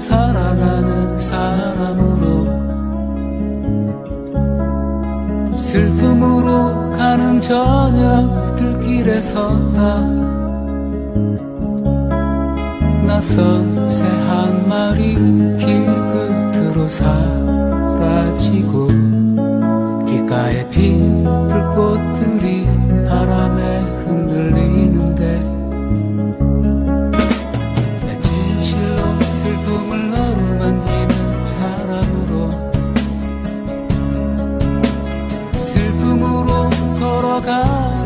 살아가는 사람으로 슬픔으로 가는 저녁 들길에 섰다. 낯선 새 한 마리 길 끝으로 사라지고 길가에 핀 불꽃 슬픔을 어루만지는 사람으로 슬픔으로 걸어가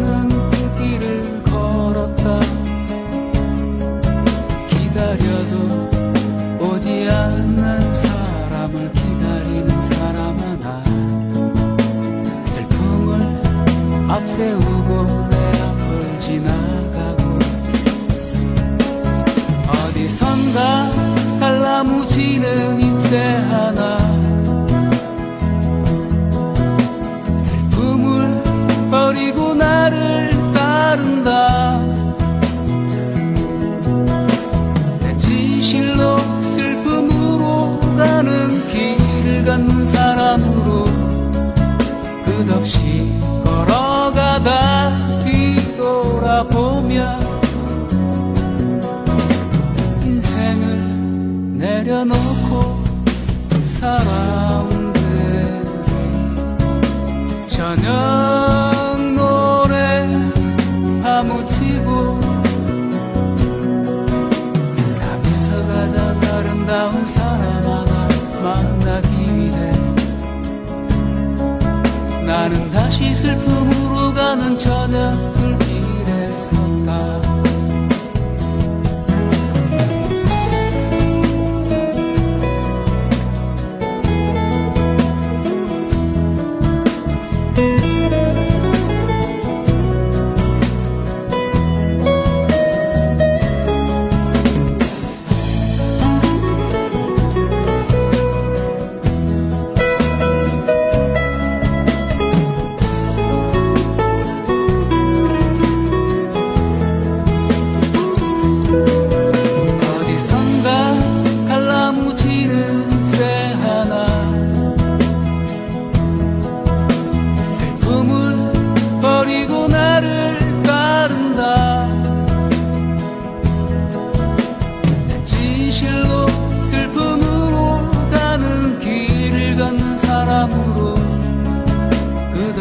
끝없이 걸어가다 뒤돌아보면 인생을 내려놓고 사람들이 저녁 노래 파묻히고 세상에서 가장 아름다운 사람 나는 다시 슬픔으로 가는 저녁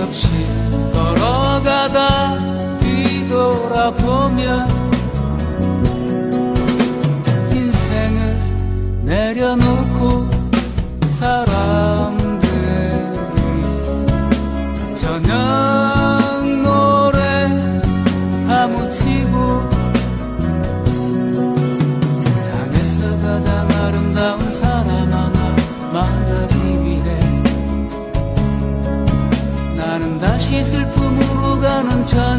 없이 걸어가다 뒤돌아보면 인생을 내려놓고 사람들이 저녁 노래 아무치고 세상에서 가장 아름다운 사람 다시 슬픔으로 가는 찬